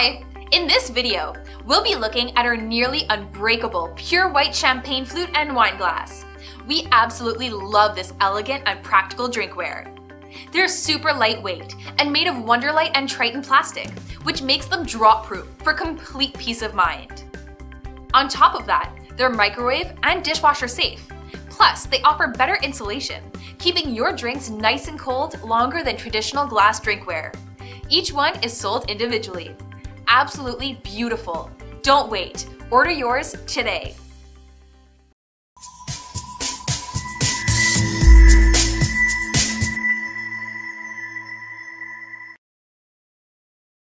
Hi! In this video, we'll be looking at our nearly unbreakable pure white champagne flute and wine glass. We absolutely love this elegant and practical drinkware. They're super lightweight and made of Wonderlite and Tritan plastic, which makes them drop-proof for complete peace of mind. On top of that, they're microwave and dishwasher safe. Plus, they offer better insulation, keeping your drinks nice and cold longer than traditional glass drinkware. Each one is sold individually. Absolutely beautiful. Don't wait. Order yours today.